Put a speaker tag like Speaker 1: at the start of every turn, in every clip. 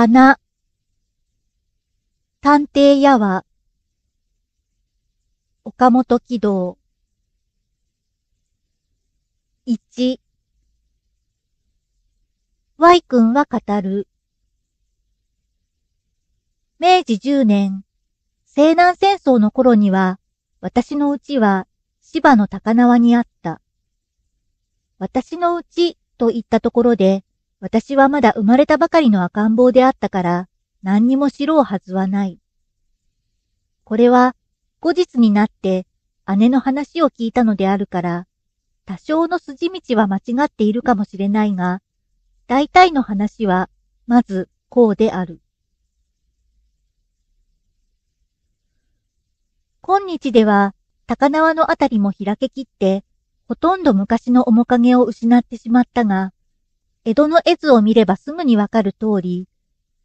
Speaker 1: 穴、探偵屋は、岡本喜道。1、Y 君は語る。明治10年、西南戦争の頃には、私のうちは芝の高輪にあった。私のうちと言ったところで、私はまだ生まれたばかりの赤ん坊であったから、何にも知ろうはずはない。これは、後日になって姉の話を聞いたのであるから、多少の筋道は間違っているかもしれないが、大体の話は、まずこうである。今日では、高輪のあたりも開けきって、ほとんど昔の面影を失ってしまったが、江戸の絵図を見ればすぐにわかる通り、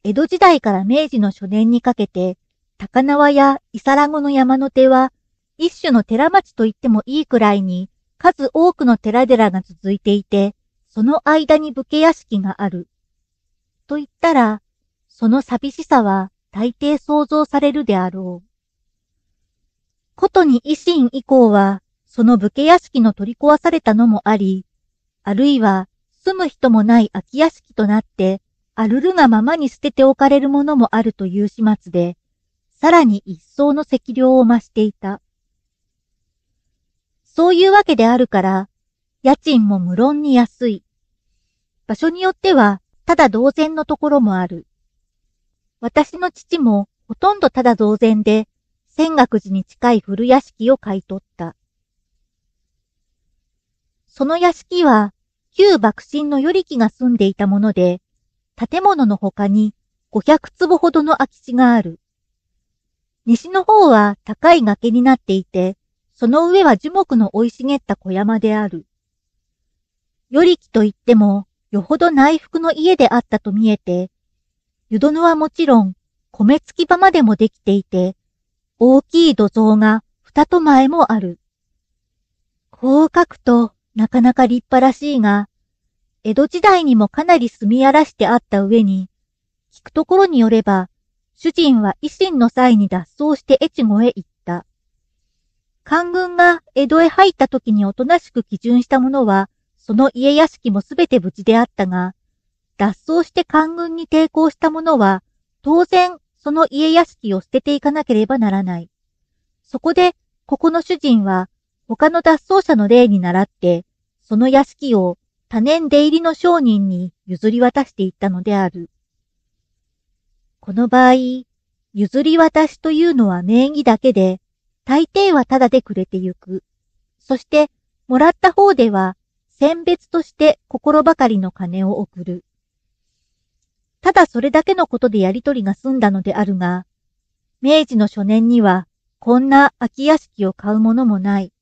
Speaker 1: 江戸時代から明治の初年にかけて、高輪や伊皿子の山の手は、一種の寺町と言ってもいいくらいに、数多くの寺々が続いていて、その間に武家屋敷がある。と言ったら、その寂しさは大抵想像されるであろう。ことに維新以降は、その武家屋敷の取り壊されたのもあり、あるいは住む人もない空き屋敷となって、あるるがままに捨てておかれるものもあるという始末で、さらに一層の積量を増していた。そういうわけであるから、家賃も無論に安い。場所によっては、ただ同然のところもある。私の父もほとんどただ同然で、仙岳寺に近い古屋敷を買い取った。その屋敷は、旧幕臣の頼木が住んでいたもので、建物の他に500坪ほどの空き地がある。西の方は高い崖になっていて、その上は樹木の生い茂った小山である。頼木といっても、よほど内服の家であったと見えて、湯殿はもちろん、米付き場までもできていて、大きい土蔵が二と前もある。こう書くとなかなか立派らしいが、江戸時代にもかなり住み荒らしてあった上に、聞くところによれば、主人は維新の際に脱走して越後へ行った。官軍が江戸へ入った時におとなしく基準したものは、その家屋敷もすべて無事であったが、脱走して官軍に抵抗した者は、当然その家屋敷を捨てていかなければならない。そこで、ここの主人は、他の脱走者の例に倣って、その屋敷を多年出入りの商人に譲り渡していったのである。この場合、譲り渡しというのは名義だけで、大抵はただでくれてゆく。そして、もらった方では、選別として心ばかりの金を送る。ただそれだけのことでやりとりが済んだのであるが、明治の初年にはこんな空き屋敷を買うものもない。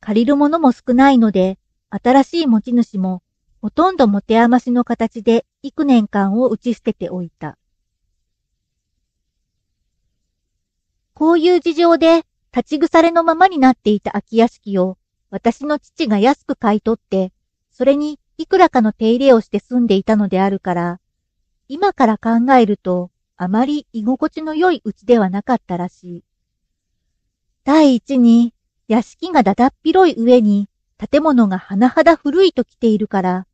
Speaker 1: 借りるものも少ないので、新しい持ち主もほとんど持て余しの形で幾年間を打ち捨てておいた。こういう事情で立ち腐れのままになっていた空き屋敷を私の父が安く買い取って、それにいくらかの手入れをして住んでいたのであるから、今から考えると、あまり居心地の良い家ではなかったらしい。第一に、屋敷がだだっ広い上に、建物が甚だ古いと来ているから、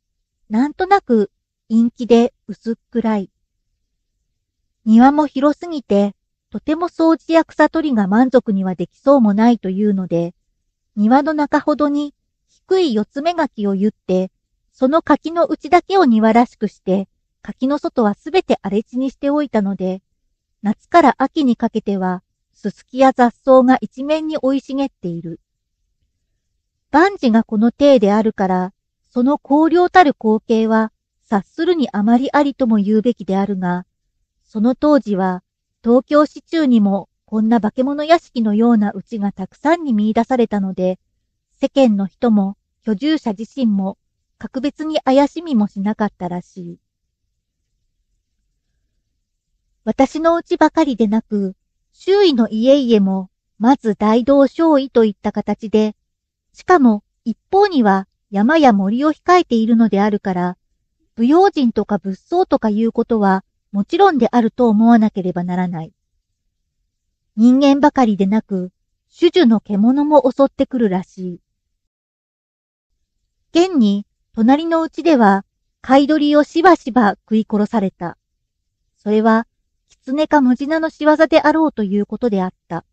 Speaker 1: なんとなく陰気で薄っ暗い。庭も広すぎて、とても掃除や草取りが満足にはできそうもないというので、庭の中ほどに低い四つ目垣を言って、その柿の内だけを庭らしくして、柿の外はすべて荒れ地にしておいたので、夏から秋にかけては、すすきや雑草が一面に生い茂っている。万事がこの体であるから、その荒涼たる光景は、察するにあまりありとも言うべきであるが、その当時は、東京市中にもこんな化け物屋敷のような家がたくさんに見出されたので、世間の人も居住者自身も格別に怪しみもしなかったらしい。私のうちばかりでなく、周囲の家々も、まず大道小位といった形で、しかも一方には山や森を控えているのであるから、武用人とか仏僧とかいうことは、もちろんであると思わなければならない。人間ばかりでなく、種々の獣も襲ってくるらしい。現に、隣のうちでは、飼い鳥をしばしば食い殺された。それは、狐かムジナの仕業であろうということであった。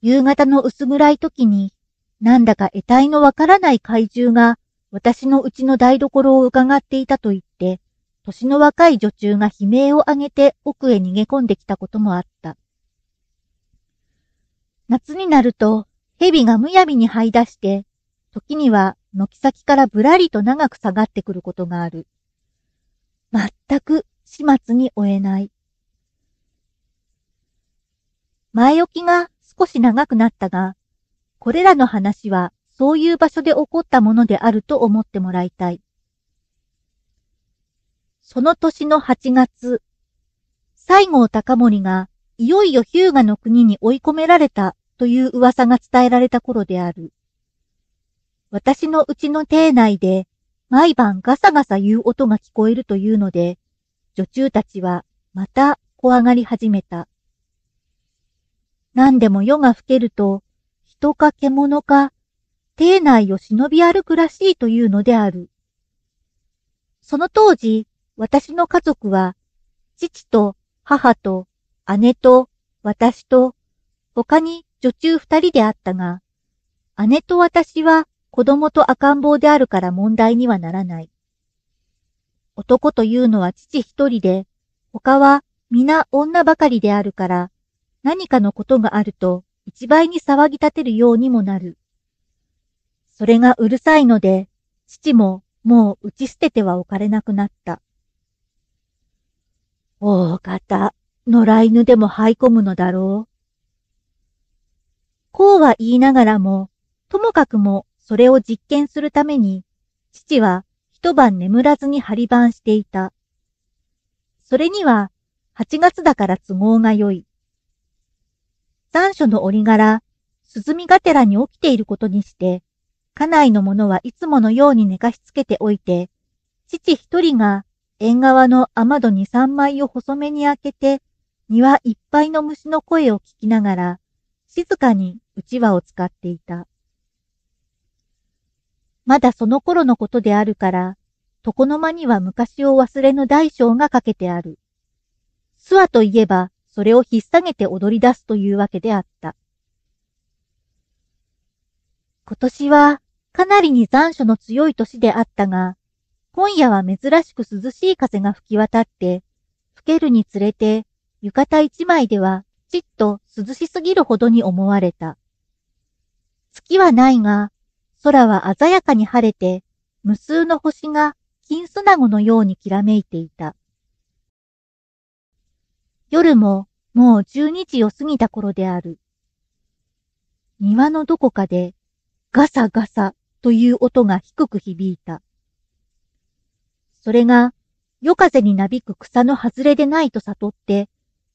Speaker 1: 夕方の薄暗い時に、なんだか得体のわからない怪獣が、私のうちの台所を伺っていたと言って、年の若い女中が悲鳴を上げて奥へ逃げ込んできたこともあった。夏になると、蛇がむやみに這い出して、時には軒先からぶらりと長く下がってくることがある。全く始末に終えない。前置きが少し長くなったが、これらの話はそういう場所で起こったものであると思ってもらいたい。その年の8月、西郷隆盛がいよいよヒューガの国に追い込められたという噂が伝えられた頃である。私のうちの邸内で毎晩ガサガサ言う音が聞こえるというので、女中たちはまた怖がり始めた。何でも夜が更けると、人か獣か、邸内を忍び歩くらしいというのである。その当時、私の家族は、父と母と姉と私と、他に女中二人であったが、姉と私は子供と赤ん坊であるから問題にはならない。男というのは父一人で、他は皆女ばかりであるから、何かのことがあると一倍に騒ぎ立てるようにもなる。それがうるさいので、父ももう打ち捨てては置かれなくなった。大方、野良犬でも這い込むのだろう。こうは言いながらも、ともかくもそれを実験するために、父は一晩眠らずに張り番していた。それには、8月だから都合が良い。残暑の折柄、涼みがてらに起きていることにして、家内の者はいつものように寝かしつけておいて、父一人が縁側の雨戸に三枚を細めに開けて、庭いっぱいの虫の声を聞きながら、静かにうちわを使っていた。まだその頃のことであるから、床の間には昔を忘れぬ大将がかけてある。諏訪といえば、それを引っ提げて踊り出すというわけであった。今年は、かなりに残暑の強い年であったが、今夜は珍しく涼しい風が吹き渡って、吹けるにつれて、浴衣一枚では、ちっと涼しすぎるほどに思われた。月はないが、空は鮮やかに晴れて、無数の星が金砂子のようにきらめいていた。夜ももう十二時を過ぎた頃である。庭のどこかでガサガサという音が低く響いた。それが夜風になびく草の外れでないと悟って、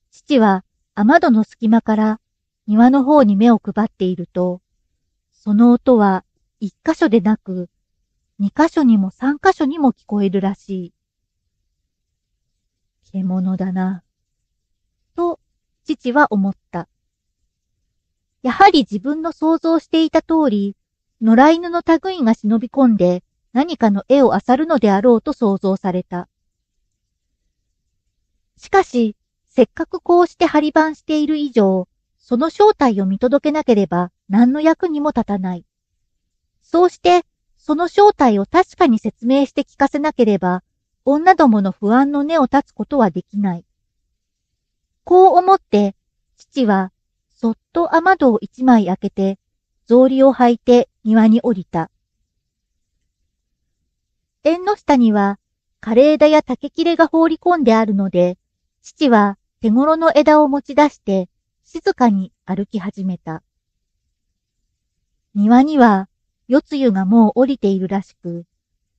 Speaker 1: 父は雨戸の隙間から庭の方に目を配っていると、その音は一箇所でなく、二箇所にも三箇所にも聞こえるらしい。獣だな。と、父は思った。やはり自分の想像していた通り、野良犬の類が忍び込んで何かの絵を漁るのであろうと想像された。しかし、せっかくこうして張り番している以上、その正体を見届けなければ何の役にも立たない。そうして、その正体を確かに説明して聞かせなければ、女どもの不安の根を立つことはできない。こう思って、父は、そっと雨戸を一枚開けて、草履を履いて庭に降りた。縁の下には、枯れ枝や竹切れが放り込んであるので、父は手頃の枝を持ち出して、静かに歩き始めた。庭には夜露がもう降りているらしく、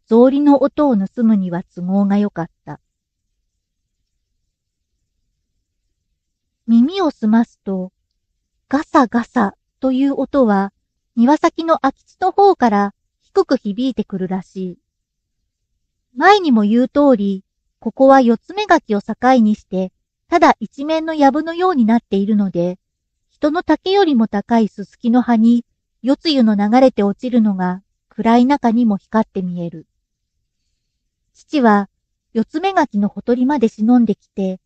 Speaker 1: 草履の音を盗むには都合が良かった。耳を澄ますと、ガサガサという音は、庭先の空き地の方から低く響いてくるらしい。前にも言う通り、ここは四つ目垣を境にして、ただ一面の藪のようになっているので、人の丈よりも高いすすきの葉に、四つ湯の流れて落ちるのが暗い中にも光って見える。父は四つ目垣のほとりまで忍んできて、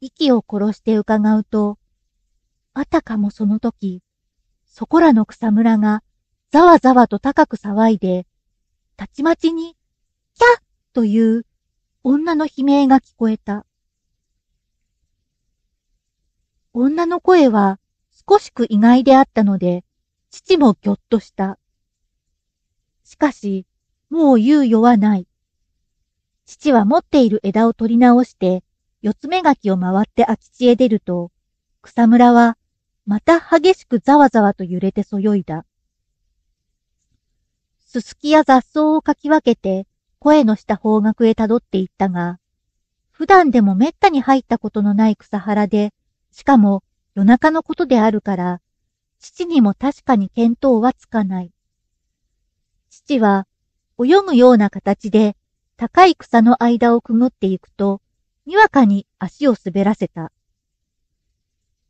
Speaker 1: 息を殺して伺うと、あたかもその時、そこらの草むらがざわざわと高く騒いで、たちまちに、キャッという女の悲鳴が聞こえた。女の声は少しく意外であったので、父もぎょっとした。しかし、もう猶予はない。父は持っている枝を取り直して、四つ目垣を回って空き地へ出ると、草むらはまた激しくざわざわと揺れてそよいだ。すすきや雑草をかき分けて、声のした方角へたどっていったが、普段でもめったに入ったことのない草原で、しかも夜中のことであるから、父にも確かに見当はつかない。父は泳ぐような形で高い草の間をくぐっていくと、にわかに足を滑らせた。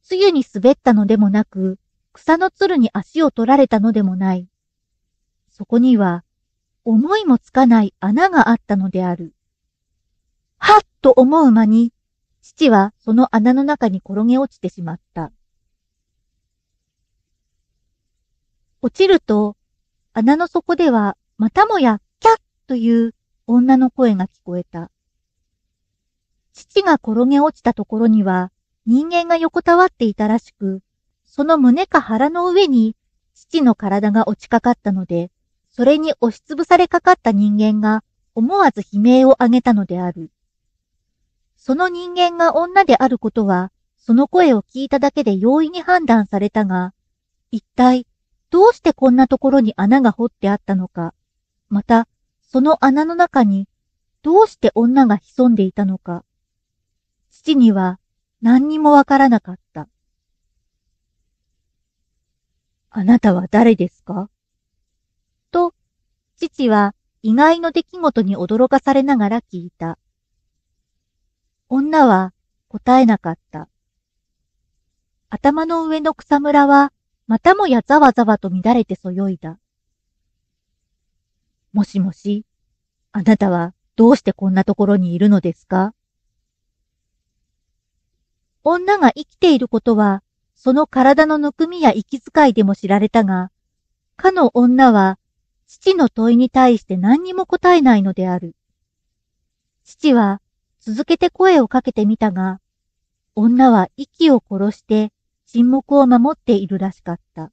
Speaker 1: つゆに滑ったのでもなく、草のつるに足を取られたのでもない。そこには、思いもつかない穴があったのである。はっと思う間に、父はその穴の中に転げ落ちてしまった。落ちると、穴の底ではまたもやキャッという女の声が聞こえた。父が転げ落ちたところには人間が横たわっていたらしく、その胸か腹の上に父の体が落ちかかったので、それに押しつぶされかかった人間が思わず悲鳴を上げたのである。その人間が女であることは、その声を聞いただけで容易に判断されたが、一体どうしてこんなところに穴が掘ってあったのか、またその穴の中にどうして女が潜んでいたのか、父には何にもわからなかった。あなたは誰ですか？と、父は意外の出来事に驚かされながら聞いた。女は答えなかった。頭の上の草むらはまたもやざわざわと乱れてそよいだ。もしもし、あなたはどうしてこんなところにいるのですか？女が生きていることは、その体のぬくみや息遣いでも知られたが、かの女は、父の問いに対して何にも答えないのである。父は、続けて声をかけてみたが、女は息を殺して沈黙を守っているらしかった。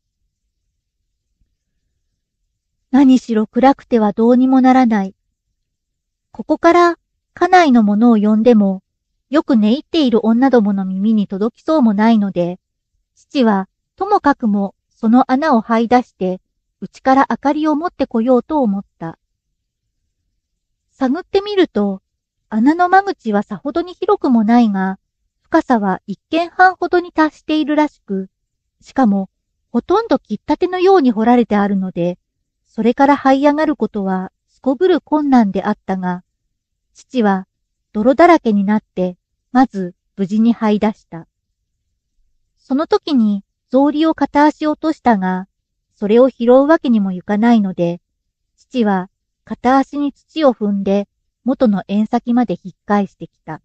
Speaker 1: 何しろ暗くてはどうにもならない。ここから家内の者を呼んでも、よく寝入っている女どもの耳に届きそうもないので、父はともかくもその穴を這い出して、内から明かりを持ってこようと思った。探ってみると、穴の間口はさほどに広くもないが、深さは一軒半ほどに達しているらしく、しかも、ほとんど切ったてのように掘られてあるので、それから這い上がることはすこぶる困難であったが、父は泥だらけになって、まず無事に這い出した。その時に草履を片足落としたが、それを拾うわけにもいかないので、父は片足に土を踏んで元の縁先まで引っ返してきた。